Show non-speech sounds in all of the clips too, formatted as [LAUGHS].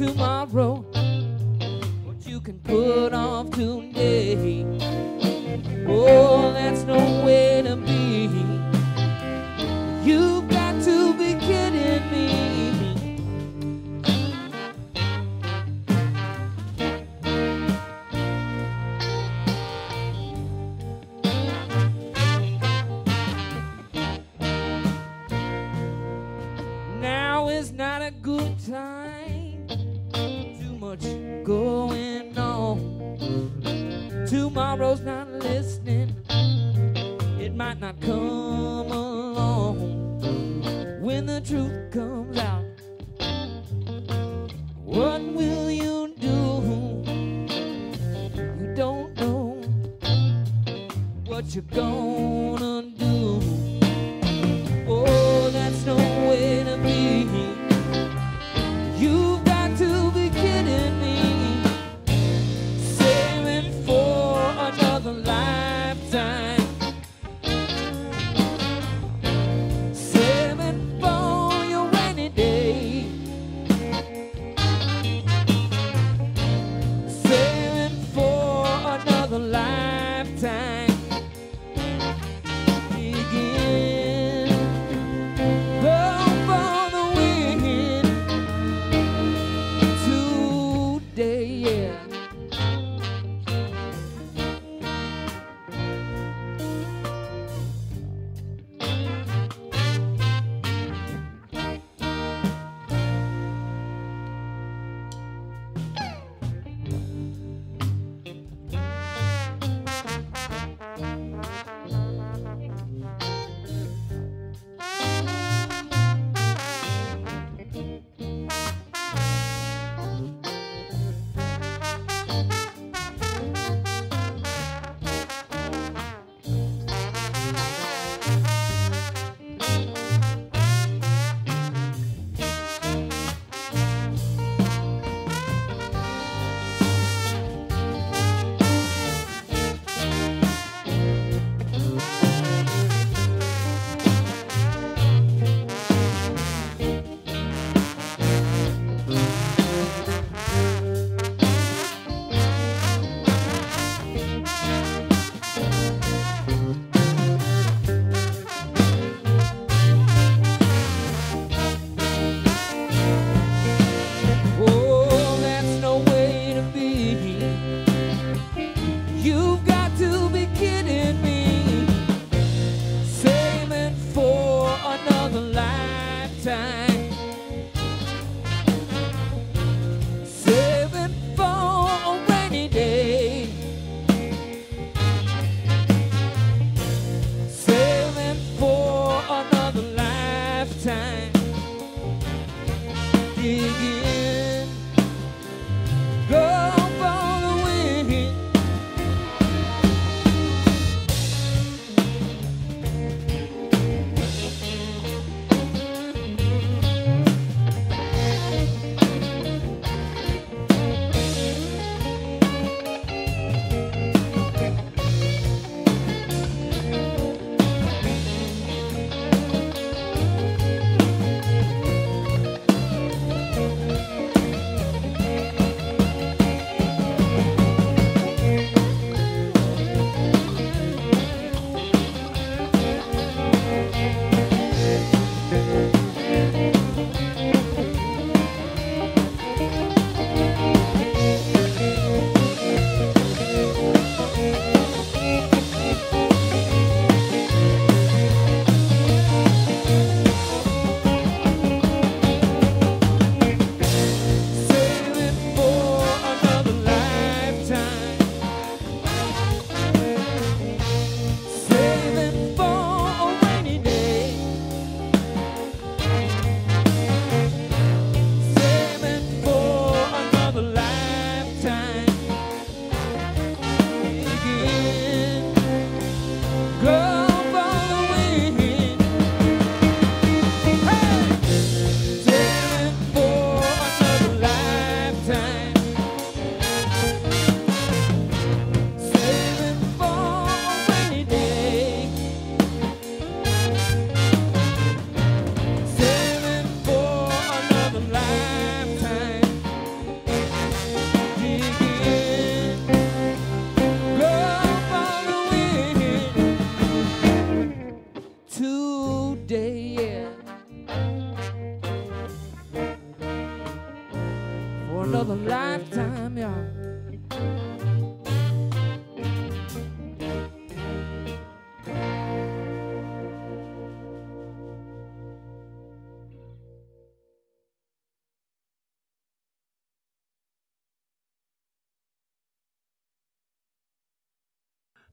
off tomorrow what you're gonna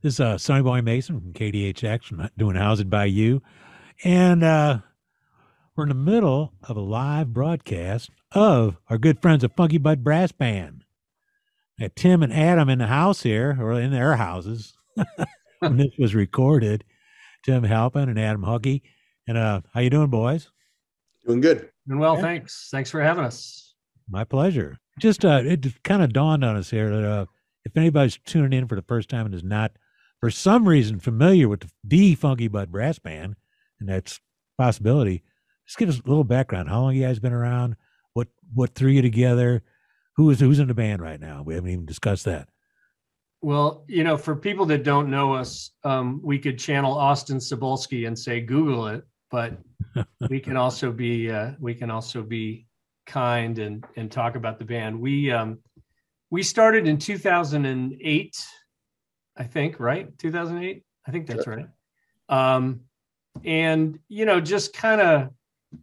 This is uh, Sonny Boy Mason from KDHX doing How's It By You. And uh, we're in the middle of a live broadcast of our good friends of Funky Butt Brass Band. Got Tim and Adam in the house here, or in their houses [LAUGHS] when this was recorded. Tim Halpin and Adam Hucke. And uh, how you doing, boys? Doing good. Doing well, yeah. thanks. Thanks for having us. My pleasure. Just uh, it kind of dawned on us here that uh, if anybody's tuning in for the first time and is not for some reason familiar with the Funky Butt Brass Band, and that's possibility. Just give us a little background. How long you guys been around? What what threw you together? Who is who's in the band right now? We haven't even discussed that. Well, you know, for people that don't know us, um, we could channel Austin Cebulski and say Google it, but [LAUGHS] we can also be uh, we can also be kind and and talk about the band. We um, we started in 2008 I think, right? 2008. I think that's right. Um, and you know, just kind of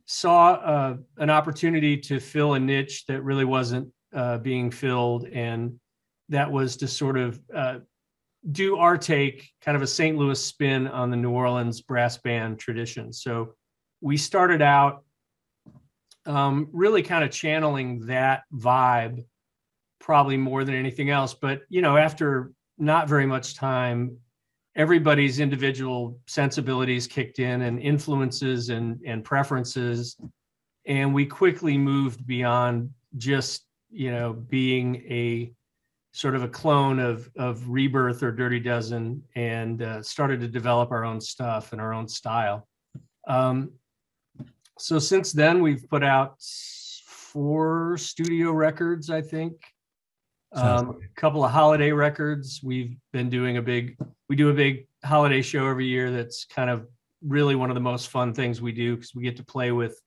saw uh, an opportunity to fill a niche that really wasn't uh, being filled, and that was to sort of uh, do our take, kind of a St. Louis spin on the New Orleans brass band tradition. So we started out um, really kind of channeling that vibe, probably more than anything else. But you know, after not very much time everybody's individual sensibilities kicked in and influences and, and preferences and we quickly moved beyond just you know being a sort of a clone of of rebirth or dirty dozen and uh, started to develop our own stuff and our own style. Um, so since then we've put out four studio records i think um, a couple of holiday records. We've been doing a big, we do a big holiday show every year. That's kind of really one of the most fun things we do because we get to play with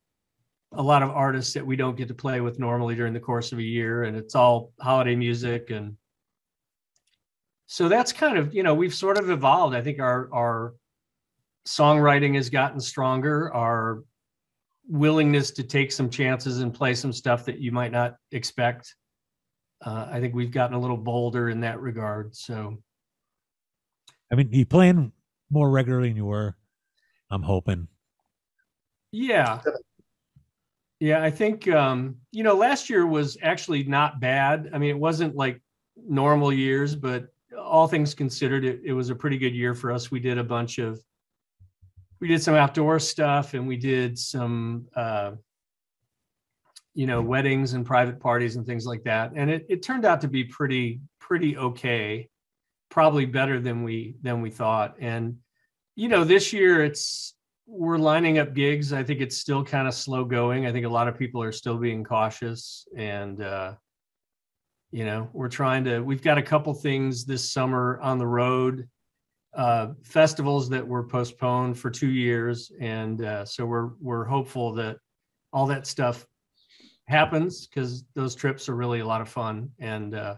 a lot of artists that we don't get to play with normally during the course of a year, and it's all holiday music and. So that's kind of you know we've sort of evolved. I think our our songwriting has gotten stronger. Our willingness to take some chances and play some stuff that you might not expect uh, I think we've gotten a little bolder in that regard. So, I mean, you playing more regularly than you were. I'm hoping. Yeah. Yeah, I think um, you know last year was actually not bad. I mean, it wasn't like normal years, but all things considered, it, it was a pretty good year for us. We did a bunch of we did some outdoor stuff and we did some uh, you know weddings and private parties and things like that. And it, it turned out to be pretty pretty okay probably better than we than we thought. And you know this year it's we're lining up gigs. I think it's still kind of slow going. I think a lot of people are still being cautious and uh you know we're trying to we've got a couple things this summer on the road uh festivals that were postponed for two years. And uh so we're we're hopeful that all that stuff happens because those trips are really a lot of fun. And uh,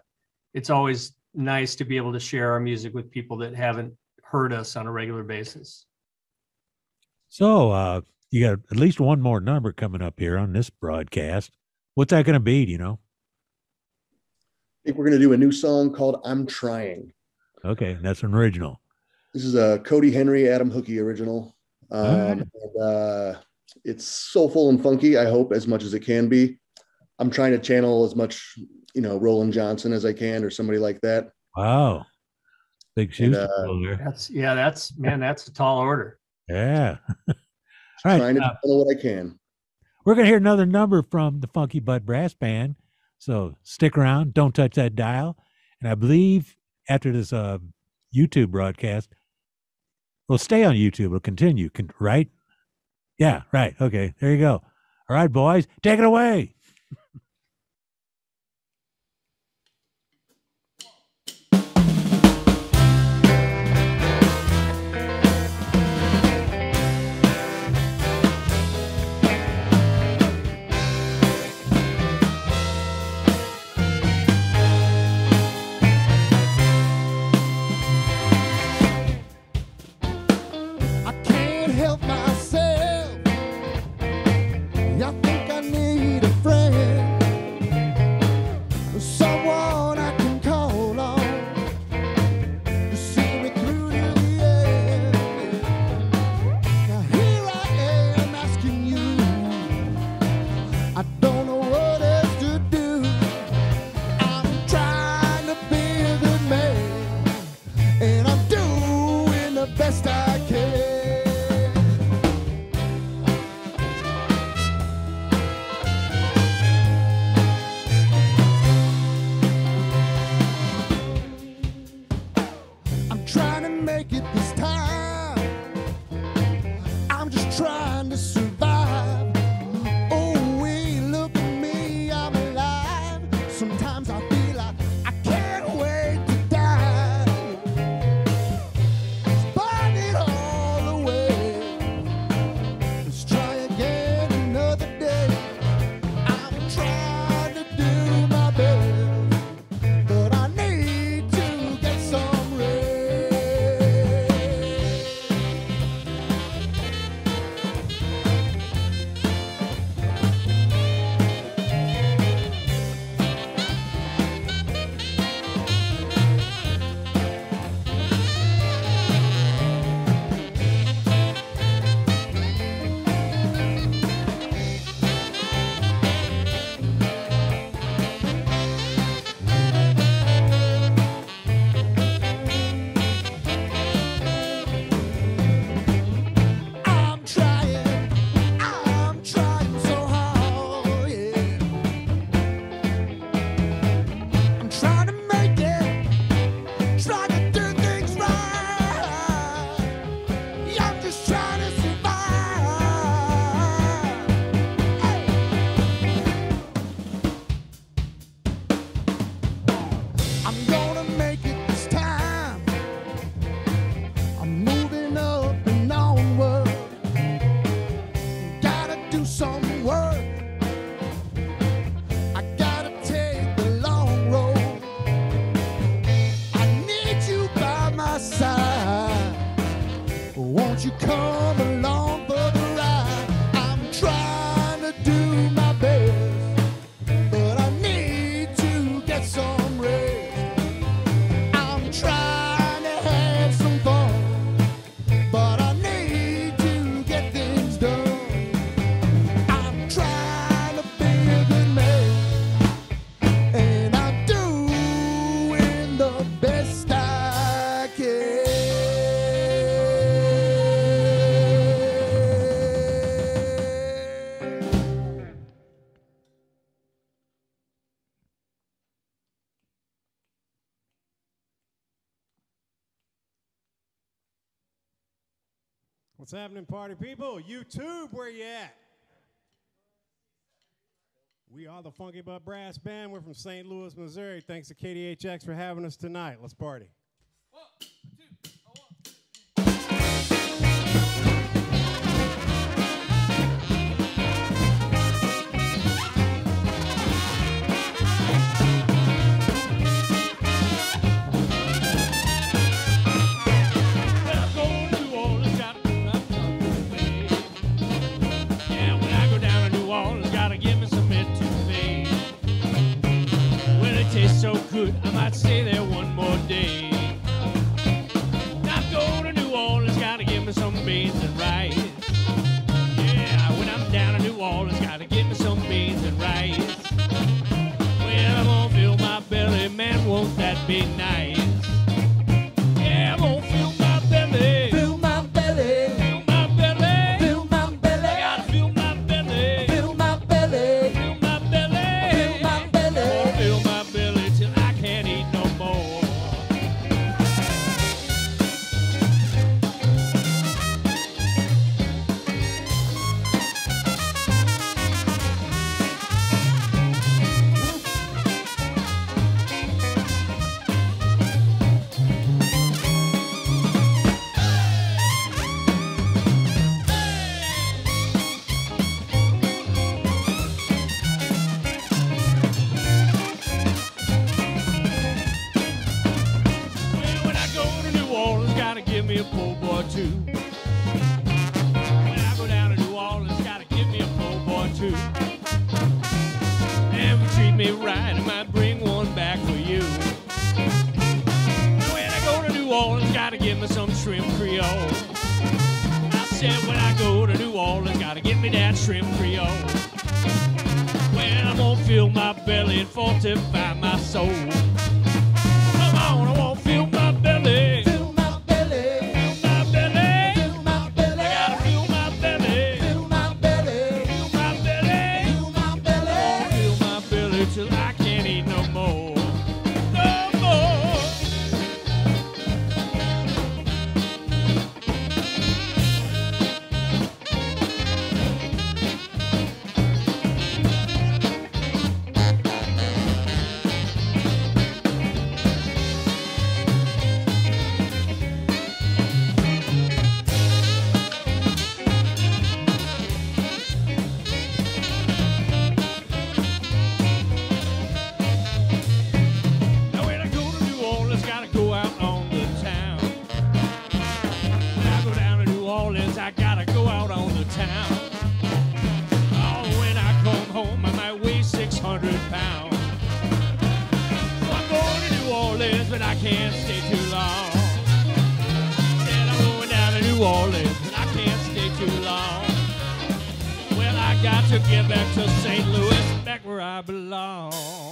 it's always nice to be able to share our music with people that haven't heard us on a regular basis. So uh, you got at least one more number coming up here on this broadcast. What's that going to be do you know? I think we're going to do a new song called i'm trying. Okay that's an original. This is a cody henry adam Hucke original. Um, right. and, uh, it's soulful and funky. I hope as much as it can be. I'm trying to channel as much, you know, Roland Johnson as I can, or somebody like that. Wow, big shoes. And, uh, that's yeah, that's man, that's a tall order. Yeah. [LAUGHS] All right, trying to uh, channel what I can. We're gonna hear another number from the Funky Butt Brass Band, so stick around. Don't touch that dial. And I believe after this uh, YouTube broadcast, we'll stay on YouTube. It'll continue, right? Yeah, right. Okay, there you go. All right, boys, take it away. What's happening, party people? YouTube, where you at? We are the Funky Butt Brass Band. We're from St. Louis, Missouri. Thanks to KDHX for having us tonight. Let's party. One, so good, I might stay there one more day. Now go to New Orleans, gotta give me some beans and rice. Yeah, when I'm down in New Orleans, gotta give me some beans and rice. Well, I'm gonna fill my belly, man, won't that be nice? Gotta give me some shrimp creole. I said when I go to New Orleans, gotta get me that shrimp creole. When I'm gonna fill my belly and fortify my soul. Can't stay too long. Said I'm going down to New Orleans, but I can't stay too long. Well, I got to get back to St. Louis, back where I belong.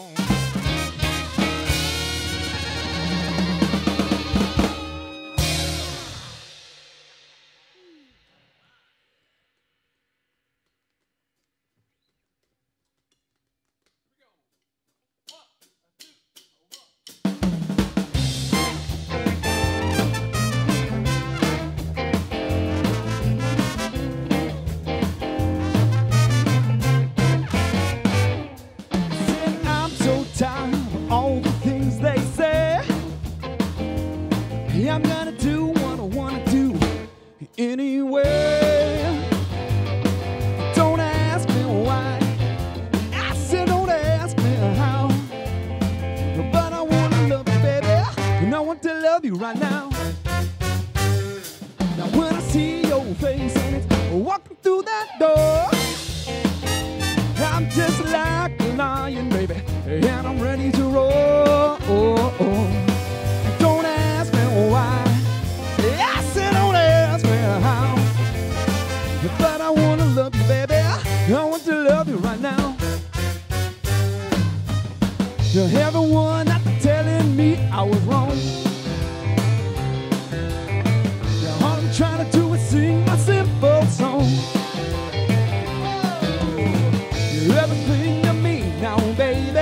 Everything to me now, baby.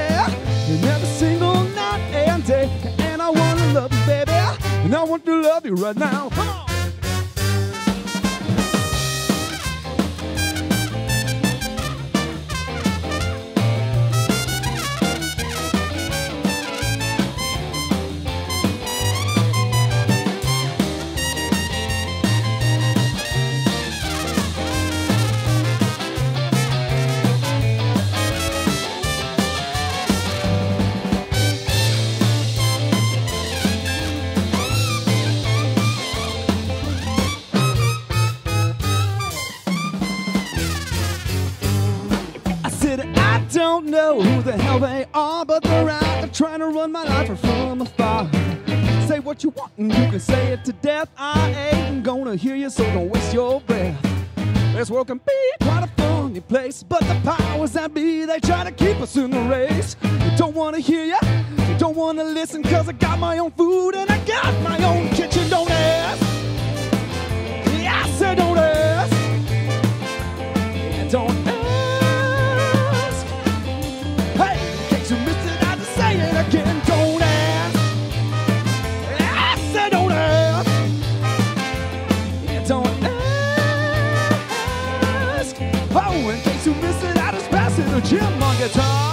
Every single night and day. And I wanna love you, baby. And I want to love you right now. Come on. The hell they are, but they're out there trying to run my life from afar. Say what you want and you can say it to death. I ain't gonna hear you, so don't waste your breath. This world can be quite a funny place, but the powers that be, they try to keep us in the race. They don't wanna hear you, they don't wanna listen, cause I got my own food and I got my own kitchen. Don't ask. Yeah, I said don't ask. Oh, in case you missed it, I just pass it to Jim on guitar.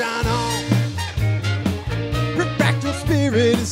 Shine on. Your spirit and